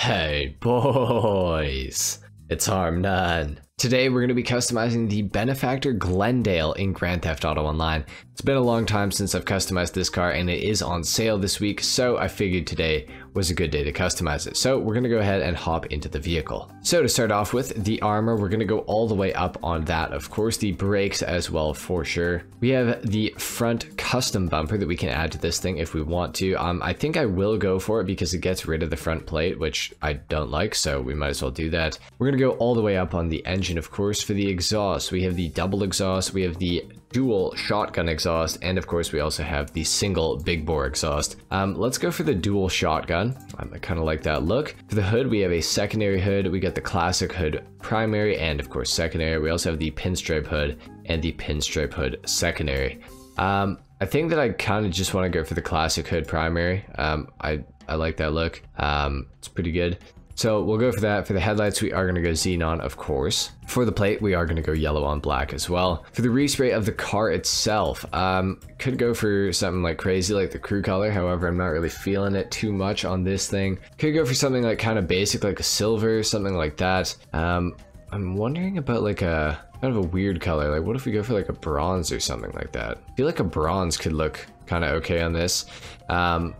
Hey boys, it's HarmNone. Today we're going to be customizing the Benefactor Glendale in Grand Theft Auto Online. It's been a long time since I've customized this car and it is on sale this week, so I figured today was a good day to customize it. So we're going to go ahead and hop into the vehicle. So to start off with, the armor, we're going to go all the way up on that. Of course, the brakes as well for sure. We have the front custom bumper that we can add to this thing if we want to. Um, I think I will go for it because it gets rid of the front plate, which I don't like, so we might as well do that. We're going to go all the way up on the engine, of course. For the exhaust, we have the double exhaust, we have the dual shotgun exhaust, and of course we also have the single big bore exhaust. Um, let's go for the dual shotgun. I kind of like that look. For the hood, we have a secondary hood. We got the classic hood primary and of course secondary. We also have the pinstripe hood and the pinstripe hood secondary. Um, I think that I kind of just want to go for the classic hood primary. Um, I, I like that look. Um, it's pretty good. So we'll go for that. For the headlights, we are going to go xenon, of course. For the plate, we are going to go yellow on black as well. For the respray of the car itself, um, could go for something like crazy, like the crew color. However, I'm not really feeling it too much on this thing. Could go for something like kind of basic, like a silver, something like that. Um, I'm wondering about like a kind of a weird color. Like, what if we go for like a bronze or something like that? I feel like a bronze could look kind of okay on this. Um,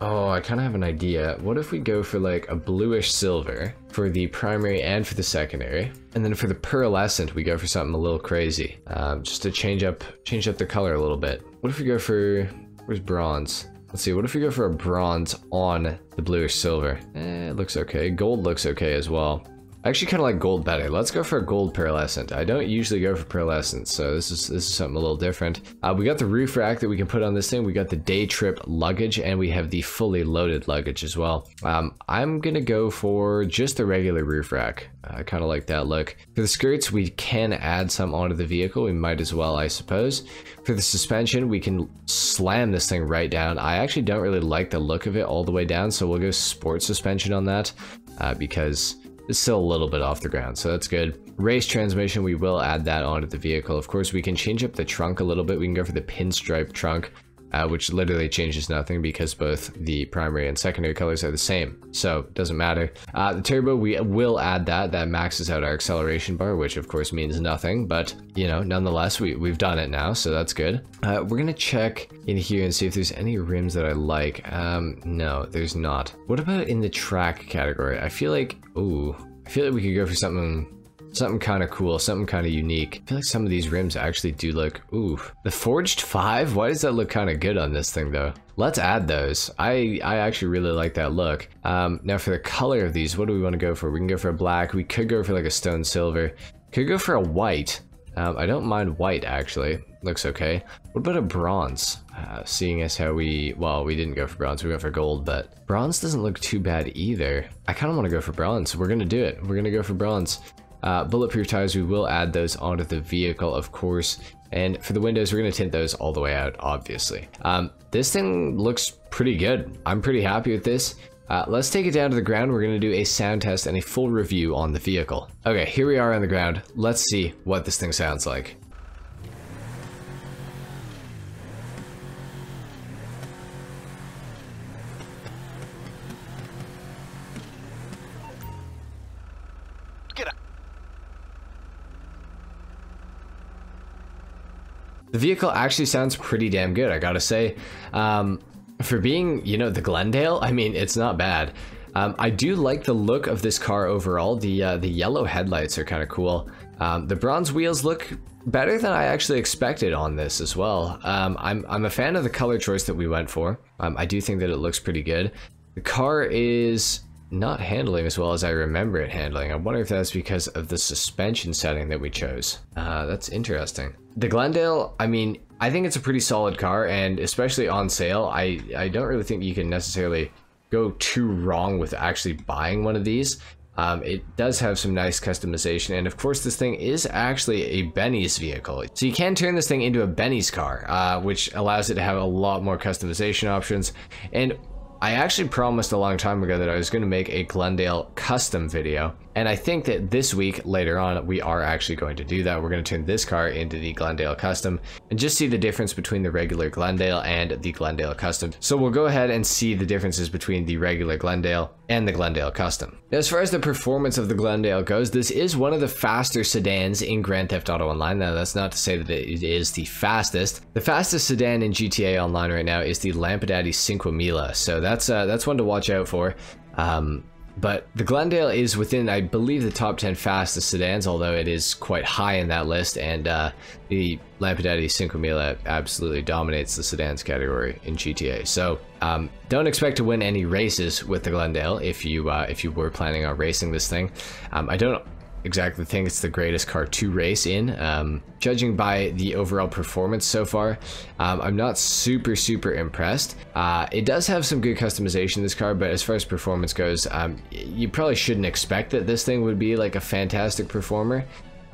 Oh, I kind of have an idea. What if we go for like a bluish silver for the primary and for the secondary? And then for the pearlescent, we go for something a little crazy. Um, just to change up, change up the color a little bit. What if we go for, where's bronze? Let's see, what if we go for a bronze on the bluish silver? Eh, it looks okay. Gold looks okay as well. I actually kind of like gold better. Let's go for a gold pearlescent. I don't usually go for pearlescent, so this is this is something a little different. Uh, we got the roof rack that we can put on this thing. We got the day trip luggage, and we have the fully loaded luggage as well. Um, I'm gonna go for just the regular roof rack. I kind of like that look. For the skirts, we can add some onto the vehicle. We might as well, I suppose. For the suspension, we can slam this thing right down. I actually don't really like the look of it all the way down, so we'll go sport suspension on that uh, because it's still a little bit off the ground, so that's good. Race transmission, we will add that onto the vehicle. Of course, we can change up the trunk a little bit. We can go for the pinstripe trunk uh, which literally changes nothing because both the primary and secondary colors are the same. So it doesn't matter. Uh, the turbo, we will add that. That maxes out our acceleration bar, which of course means nothing, but you know, nonetheless, we, we've done it now, so that's good. Uh, we're gonna check in here and see if there's any rims that I like. Um, no, there's not. What about in the track category? I feel like, ooh, I feel like we could go for something Something kind of cool, something kind of unique. I feel like some of these rims actually do look, ooh. The Forged 5? Why does that look kind of good on this thing though? Let's add those. I, I actually really like that look. Um, now for the color of these, what do we want to go for? We can go for a black. We could go for like a stone silver. Could go for a white. Um, I don't mind white actually. Looks okay. What about a bronze? Uh, seeing as how we, well, we didn't go for bronze, we went for gold, but bronze doesn't look too bad either. I kind of want to go for bronze, we're going to do it. We're going to go for bronze. Uh, bulletproof tires, we will add those onto the vehicle, of course. And for the windows, we're going to tint those all the way out, obviously. Um, this thing looks pretty good. I'm pretty happy with this. Uh, let's take it down to the ground. We're going to do a sound test and a full review on the vehicle. Okay, here we are on the ground. Let's see what this thing sounds like. The vehicle actually sounds pretty damn good, I gotta say. Um, for being, you know, the Glendale, I mean, it's not bad. Um, I do like the look of this car overall. The uh, the yellow headlights are kind of cool. Um, the bronze wheels look better than I actually expected on this as well. Um, I'm, I'm a fan of the color choice that we went for. Um, I do think that it looks pretty good. The car is not handling as well as I remember it handling. I wonder if that's because of the suspension setting that we chose. Uh, that's interesting. The Glendale, I mean, I think it's a pretty solid car, and especially on sale, I, I don't really think you can necessarily go too wrong with actually buying one of these. Um, it does have some nice customization, and of course this thing is actually a Benny's vehicle. So you can turn this thing into a Benny's car, uh, which allows it to have a lot more customization options. And I actually promised a long time ago that I was going to make a Glendale custom video. And I think that this week, later on, we are actually going to do that. We're going to turn this car into the Glendale Custom and just see the difference between the regular Glendale and the Glendale Custom. So we'll go ahead and see the differences between the regular Glendale and the Glendale Custom. As far as the performance of the Glendale goes, this is one of the faster sedans in Grand Theft Auto Online. Now, that's not to say that it is the fastest. The fastest sedan in GTA Online right now is the Lampadati Cinquemila, so that's uh, that's one to watch out for. Um, but the Glendale is within, I believe, the top 10 fastest sedans, although it is quite high in that list, and uh, the Lampadati Cinquemila absolutely dominates the sedans category in GTA. So um, don't expect to win any races with the Glendale if you uh, if you were planning on racing this thing. Um, I don't exactly think it's the greatest car to race in. Um, judging by the overall performance so far, um, I'm not super, super impressed. Uh, it does have some good customization, this car, but as far as performance goes, um, you probably shouldn't expect that this thing would be like a fantastic performer.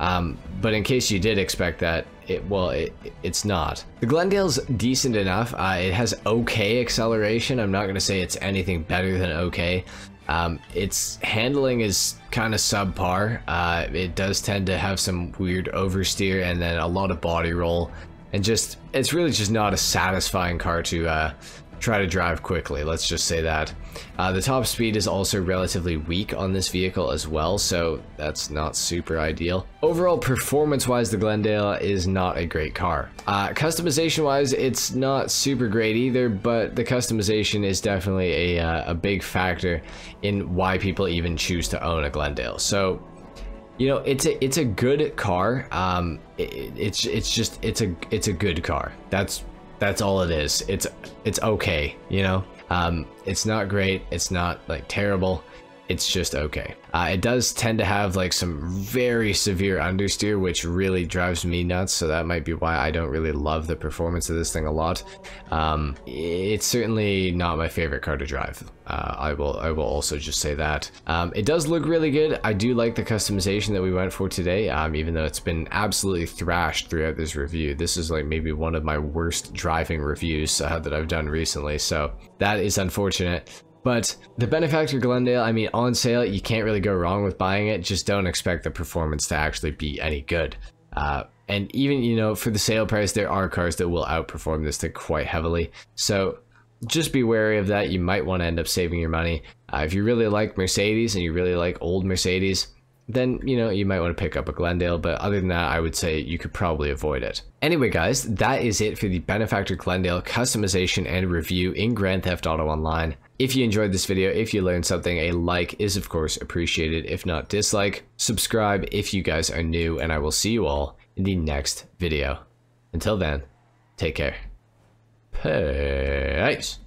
Um, but in case you did expect that, it well, it, it's not. The Glendale's decent enough. Uh, it has okay acceleration. I'm not going to say it's anything better than okay. Um, its handling is kind of subpar. Uh, it does tend to have some weird oversteer and then a lot of body roll. And just, it's really just not a satisfying car to uh, try to drive quickly, let's just say that. Uh, the top speed is also relatively weak on this vehicle as well, so that's not super ideal. Overall, performance-wise, the Glendale is not a great car. Uh, Customization-wise, it's not super great either, but the customization is definitely a, uh, a big factor in why people even choose to own a Glendale. So you know it's a it's a good car um it, it's it's just it's a it's a good car that's that's all it is. It's it's okay, you know. Um, it's not great. It's not like terrible. It's just okay. Uh, it does tend to have like some very severe understeer, which really drives me nuts. So that might be why I don't really love the performance of this thing a lot. Um, it's certainly not my favorite car to drive. Uh, I will I will also just say that. Um, it does look really good. I do like the customization that we went for today, um, even though it's been absolutely thrashed throughout this review. This is like maybe one of my worst driving reviews uh, that I've done recently. So that is unfortunate. But the Benefactor Glendale, I mean, on sale, you can't really go wrong with buying it. Just don't expect the performance to actually be any good. Uh, and even, you know, for the sale price, there are cars that will outperform this thing quite heavily. So just be wary of that. You might want to end up saving your money. Uh, if you really like Mercedes and you really like old Mercedes, then you know you might want to pick up a Glendale but other than that I would say you could probably avoid it. Anyway guys that is it for the Benefactor Glendale customization and review in Grand Theft Auto Online. If you enjoyed this video, if you learned something, a like is of course appreciated, if not dislike. Subscribe if you guys are new, and I will see you all in the next video. Until then, take care. Peace.